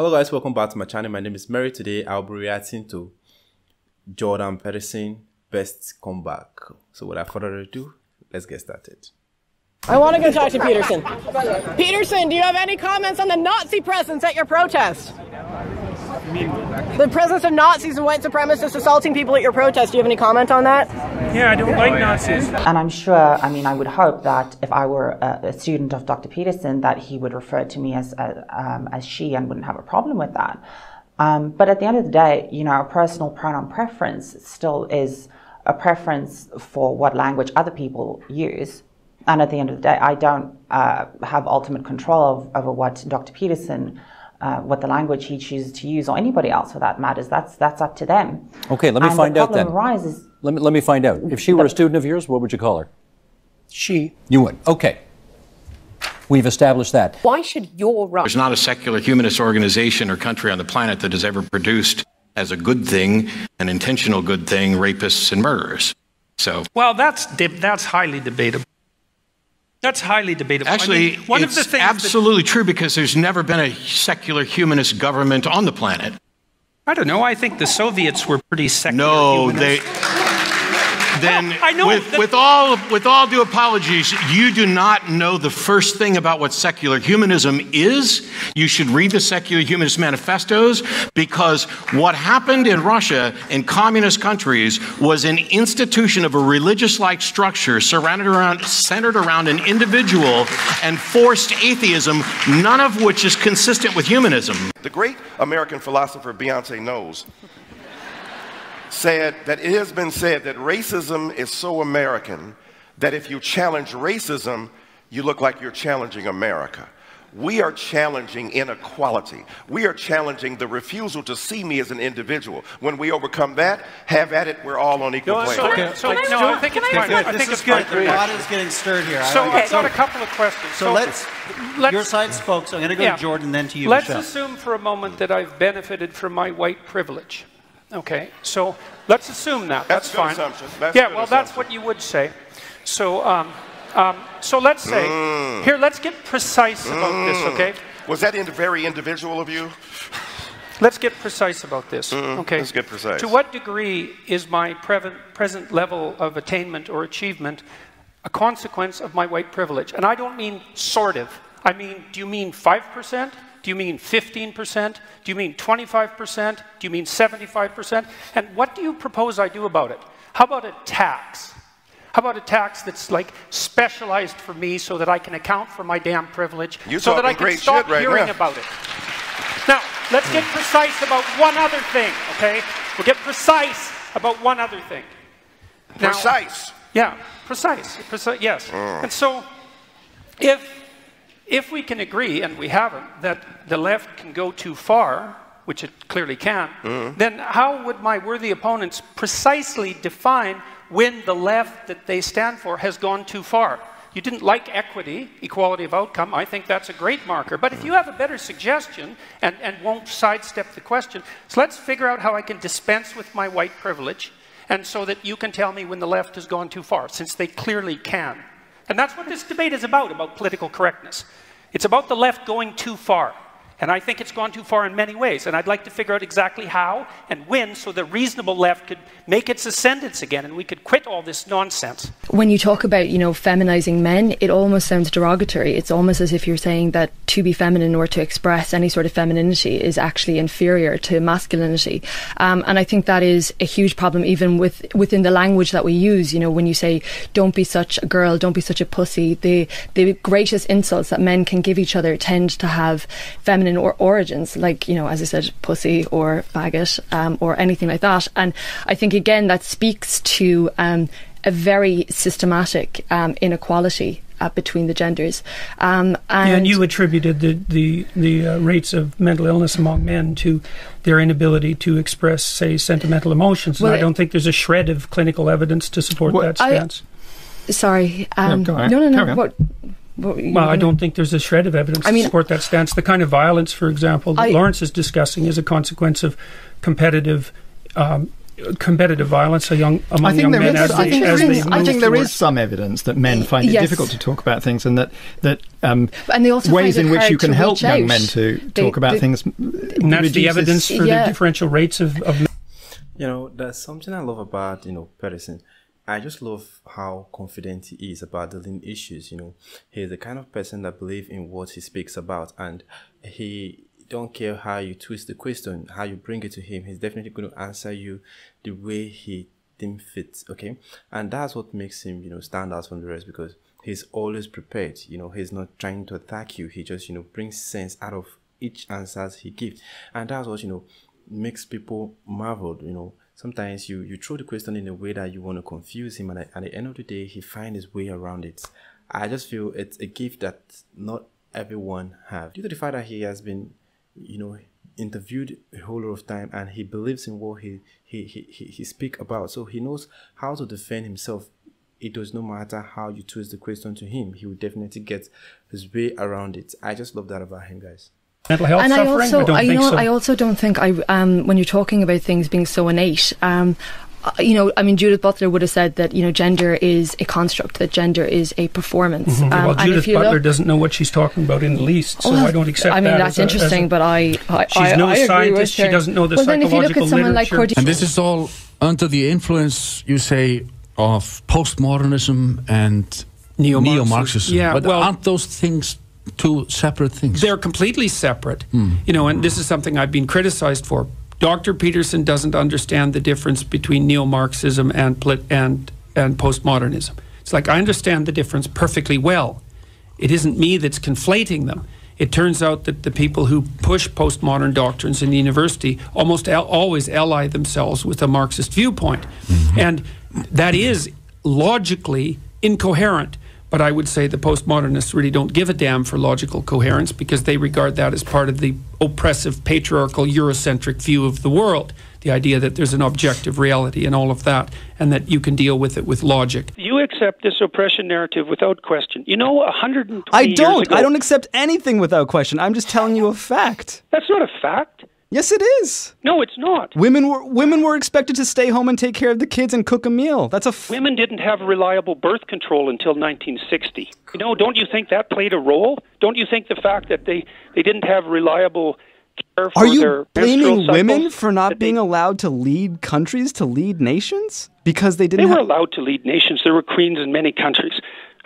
Hello guys, welcome back to my channel. My name is Mary. Today I'll be reacting to Jordan Peterson best comeback. So without further ado, let's get started. I want to go talk to Peterson. Peterson, do you have any comments on the Nazi presence at your protest? The presence of Nazis and white supremacists assaulting people at your protest. Do you have any comment on that? Yeah, I don't like Nazis. And I'm sure, I mean, I would hope that if I were a, a student of Dr. Peterson, that he would refer to me as, uh, um, as she and wouldn't have a problem with that. Um, but at the end of the day, you know, a personal pronoun preference still is a preference for what language other people use. And at the end of the day, I don't uh, have ultimate control of, over what Dr. Peterson uh, what the language he chooses to use, or anybody else for that matters. That's that's up to them. Okay, let me and find the out then. arises. Let me let me find out. If she were a student of yours, what would you call her? She. You would. Okay. We've established that. Why should your right? There's not a secular humanist organization or country on the planet that has ever produced as a good thing, an intentional good thing, rapists and murderers. So, Well, that's de- that's highly debatable. That's highly debatable. I actually, mean, one it's of the things absolutely true because there's never been a secular humanist government on the planet. I don't know. I think the Soviets were pretty secular. No, humanists. they. Then, I know with, with all with all due apologies, you do not know the first thing about what secular humanism is. You should read the secular humanist manifestos because what happened in Russia in communist countries was an institution of a religious-like structure surrounded around centered around an individual and forced atheism, none of which is consistent with humanism. The great American philosopher Beyonce Knowles said that it has been said that racism is so American that if you challenge racism, you look like you're challenging America. We are challenging inequality. We are challenging the refusal to see me as an individual. When we overcome that, have at it, we're all on equal plane. So, Okay. so Can I no, I think it's Okay, good. I This think is it's good. fine. The pot is getting stirred here. So like I've it. got a couple of questions. So let's, let's- your side spoke, so I'm going to go Yeah. to Jordan, then to you, Let's Michelle. assume for a moment that I've benefited from my white privilege. Okay, so let's assume that. That's That's, fine. assumption. That's yeah, well, that's what you would say. So, um, um, so let's say Mm. here. Let's get precise about this. Okay, Was that in very individual of you? let's get precise about this. okay, let's get precise. To what degree is my present level of attainment or achievement a consequence of my white privilege? And I don't mean sort of. I mean, do you mean five percent? Do you mean 15%? Do you mean 25%? Do you mean 75%? And what do you propose I do about it? How about a tax? How about a tax that's like specialized for me so that I can account for my damn privilege You're so that I can stop right hearing now. about it? Now, let's get precise about one other thing, okay? We'll get precise about one other thing. Now- Precise. yeah, precise. Preci- yes. Mm. And so, if if we can agree, and we haven't, that the left can go too far, which it clearly can, mm-hmm. then how would my worthy opponents precisely define when the left that they stand for has gone too far? You didn't like equity, equality of outcome. I think that's a great marker. But if you have a better suggestion and, and won't sidestep the question, so let's figure out how I can dispense with my white privilege and so that you can tell me when the left has gone too far, since they clearly can. And that's what this debate is about, about political correctness. It's about the left going too far. And I think it's gone too far in many ways. And I'd like to figure out exactly how and when so the reasonable left could make its ascendance again and we could quit all this nonsense. when you talk about you know feminizing men it almost sounds derogatory it's almost as if you're saying that to be feminine or to express any sort of femininity is actually inferior to masculinity um, and i think that is a huge problem even with within the language that we use you know when you say don't be such a girl don't be such a pussy the the greatest insults that men can give each other tend to have feminine or origins like you know as i said pussy or faggot um, or anything like that and i think again that speaks to um, a very systematic um, inequality uh, between the genders. Um, and, and you attributed the the the uh, rates of mental illness among men to their inability to express, say, sentimental emotions. Well, and I don't think there's a shred of clinical evidence to support that I- stance. sorry, um, go ahead. no, no, Carry no. What, what were you Well, I don't think there's a shred of evidence I mean- to support that stance. The kind of violence, for example, that I- Lawrence is discussing is a consequence of competitive um, competitive violence young, among I think young there men is. as I they, think as is. I think there is some evidence that men find it Yes. difficult to talk about things, and that that um, And they also ways in which you can help young out. men to They- talk about they- things. And that's the evidence for Yeah. the differential rates of, of You know, there's something I love about, you know, Pedersen. I just love how confident he is about dealing issues, you know. He's the kind of person that believes in what he speaks about and he don't care how you twist the question, how you bring it to him, he's definitely going to answer you the way he deems fit, okay? And that's what makes him, you know, stand out from the rest because he's always prepared, you know, he's not trying to attack you, he just, you know, brings sense out of each answers he gives. And that's what, you know, makes people marvel, you know. Sometimes you, you throw the question in a way that you want to confuse him, and at, the end of the day, he finds his way around it. I just feel it's a gift that not everyone have. Due to the fact that he has been, you know, interviewed a whole lot of time, and he believes in what he he he he, he speak about, so he knows how to defend himself. It does no matter how you twist the question to him, he will definitely get his way around it. I just love that about him, guys. Mental health and I suffering. also, don't I, you think know, so. I also don't think I, um, when you're talking about things being so innate, um, uh, you know, I mean, Judith Butler would have said that you know, gender is a construct, that gender is a performance. Mhm. Um, well, and Judith if you Butler look- doesn't know what she's talking about in the least, so Well, I don't accept I mean, that. that's as a- a- interesting, but I, I, She's I, no I agree scientist, with she her. doesn't know the well, then if you look at psychological someone like literature. Cordelia, And this is all under the influence, you say, of postmodernism and Neo-Marxism. neo-Marxism. Yeah, but well- aren't those things two separate things? They're completely separate. Hmm. You know, and this is something I've been criticized for. Dr. Peterson doesn't understand the difference between neo-Marxism and and and postmodernism. It's like I understand the difference perfectly well. It isn't me that's conflating them. It turns out that the people who push postmodern doctrines in the university almost al- always ally themselves with a Marxist viewpoint. Mm-hmm. And that is logically incoherent. But I would say the postmodernists really don't give a damn for logical coherence because they regard that as part of the oppressive, patriarchal, Eurocentric view of the world. The idea that there's an objective reality and all of that, and that you can deal with it with logic. You accept this oppression narrative without question. You know, 120 I don't. ago- I don't accept anything without question. I'm just telling you a fact. That's not a fact. Yes, it is. No, it's not. Women were women were expected to stay home and take care of the kids and cook a meal. That's a f- Women didn't have reliable birth control until 1960. You know, don't you think that played a role? Don't you think the fact that they, they didn't have reliable care for Are you their blaming women for not being allowed to lead countries, to lead nations? Because they They didn't They were allowed to lead nations. There were queens in many countries.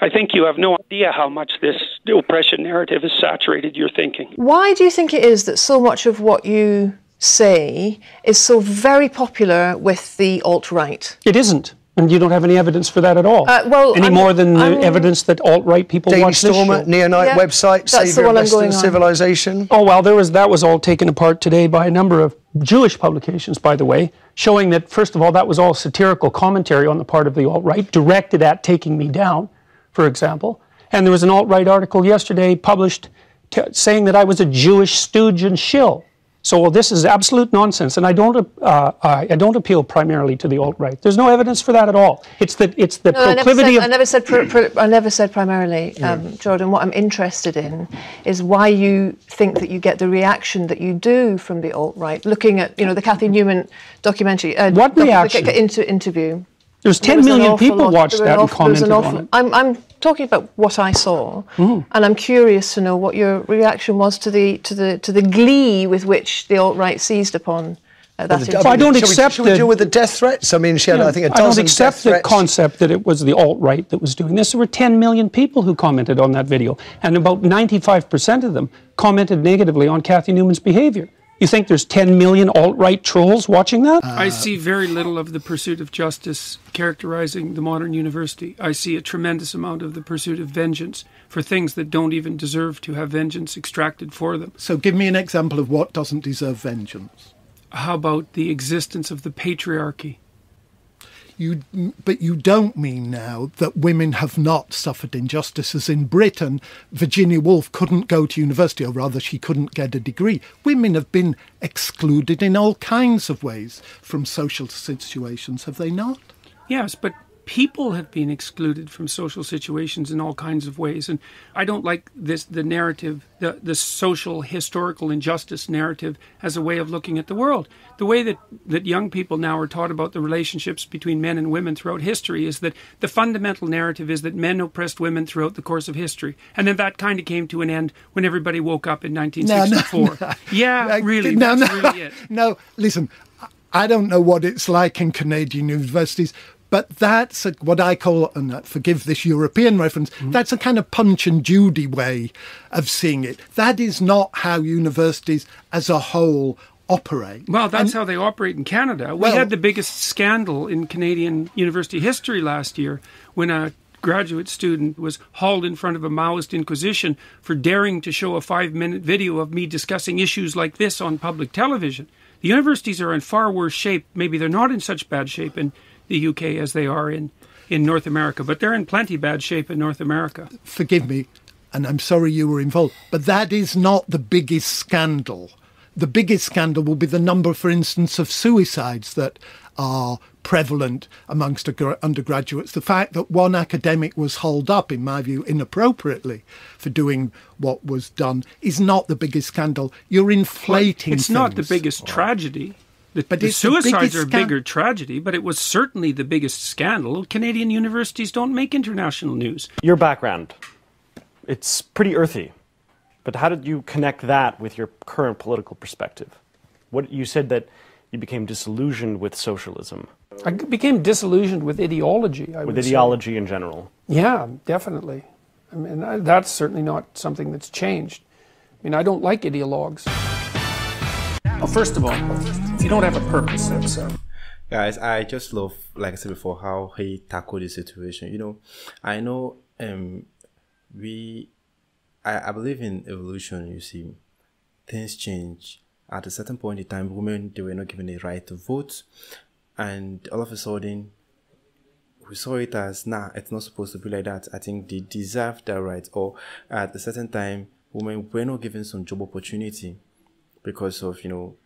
I think you have no idea how much this oppression narrative has saturated your thinking. Why do you think it is that so much of what you say is so very popular with the alt right? It isn't. And you don't have any evidence for that at all. Uh, well, any I'm- more than the I'm- evidence that alt-right people Daily watch this Stormer, show. Neonite Yeah, website, that's the Saviour of Western. Civilization. Oh well, there was that was all taken apart today by a number of Jewish publications, by the way, showing that first of all that was all satirical commentary on the part of the alt right, directed at taking me down, for example. And there was an alt right article yesterday published t- saying that I was a Jewish stooge and shill. So well, this is absolute nonsense, and I don't uh, I don't appeal primarily to the alt right. There's no evidence for that at all. It's the it's the No, I never proclivity said, of I never said, pr- pr- I never said primarily, um, Jordan. What I'm interested in is why you think that you get the reaction that you do from the alt right. Looking at, you know, the Cathy Newman documentary. Uh, What reaction? inter- interview. There's There 10 was million people lot- watched there were that and an awful- there commented on it. I'm, I'm talking about what I saw, Mhm. and I'm curious to know what your reaction was to the to the to the glee with which the alt right seized upon uh, that. Well, the- I don't shall accept We, shall we the- deal with the death threats? I mean, she had, Yeah, I think, a I don't accept death the threats. concept that it was the alt right that was doing this. There were 10 million people who commented on that video, and about 95% of them commented negatively on Cathy Newman's behavior. You think there's 10 million alt right trolls watching that? I uh, see very little of the pursuit of justice characterizing the modern university. I see a tremendous amount of the pursuit of vengeance for things that don't even deserve to have vengeance extracted for them. So give me an example of what doesn't deserve vengeance. How about the existence of the patriarchy? You, but you don't mean now that women have not suffered injustices in Britain. Virginia Woolf couldn't go to university, or rather, she couldn't get a degree. Women have been excluded in all kinds of ways from social situations, have they not? Yes, but people have been excluded from social situations in all kinds of ways. And I don't like this the narrative, the, the social historical injustice narrative as a way of looking at the world. The way that, that young people now are taught about the relationships between men and women throughout history is that the fundamental narrative is that men oppressed women throughout the course of history. And then that kind of came to an end when everybody woke up in 1964. No, no, no. Yeah, really. No, that's no, really it. no. Listen, I don't know what it's like in Canadian universities, but that's a, what I call, and uh, forgive this European reference, Mm-hmm. that's a kind of punch and Judy way of seeing it. That is not how universities as a whole operate. Well, that's And- how they operate in Canada. We Well- had the biggest scandal in Canadian university history last year when a graduate student was hauled in front of a Maoist inquisition for daring to show a five minute video of me discussing issues like this on public television. The universities are in far worse shape. Maybe they're not in such bad shape in the UK as they are in, in North America, but they're in plenty bad shape in North America. forgive me, and I'm sorry you were involved, but that is not the biggest scandal. The biggest scandal will be the number, for instance, of suicides that are prevalent amongst undergraduates. The fact that one academic was hauled up, in my view, inappropriately for doing what was done is not the biggest scandal. You're inflating. It's not the biggest tragedy. The, But the it's the suicides are a scan- bigger tragedy, but it was certainly the biggest scandal. Canadian universities don't make international news. Your background, it's pretty earthy, but how did you connect that with your current political perspective? What you said that you became disillusioned with socialism, I became disillusioned with ideology. I with would say. ideology in general. Yeah, definitely. I mean, that's certainly not something that's changed. I mean, I don't like ideologues. Well, first of all, you don't have a purpose. That's, uh, Guys, I just love, like I said before, how he tackled the situation. You know, I know um we I, I believe in evolution, you see. Things change. At a certain point in time, women they were not given the right to vote and all of a sudden we saw it as nah it's not supposed to be like that i think they deserve that right or at a certain time women were not given some job opportunity because of you know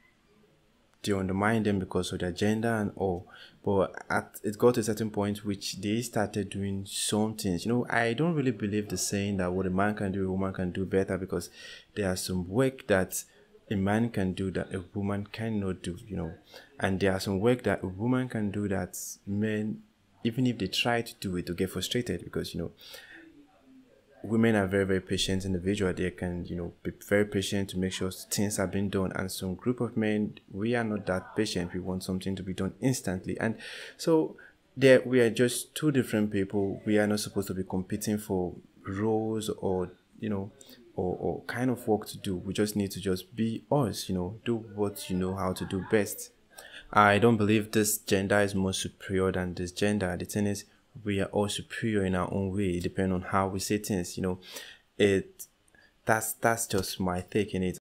they undermine them because of their gender and all. But at it got to a certain point which they started doing some things. You know i don't really believe the saying that what a man can do a woman can do better because there are some work that a man can do that a woman cannot do you know. And there are some work that a woman can do that men even if they try to do it to get frustrated because you know women are very very patient individual. They can you know be very patient to make sure things are being done. And some group of men we are not that patient. We want something to be done instantly. And so there we are just two different people. We are not supposed to be competing for roles or you know or, or kind of work to do. We just need to just be us you know do what you know how to do best. I don't believe this gender is more superior than this gender. The thing is we are all superior in our own way depending on how we say things you know. It that's that's just my take in it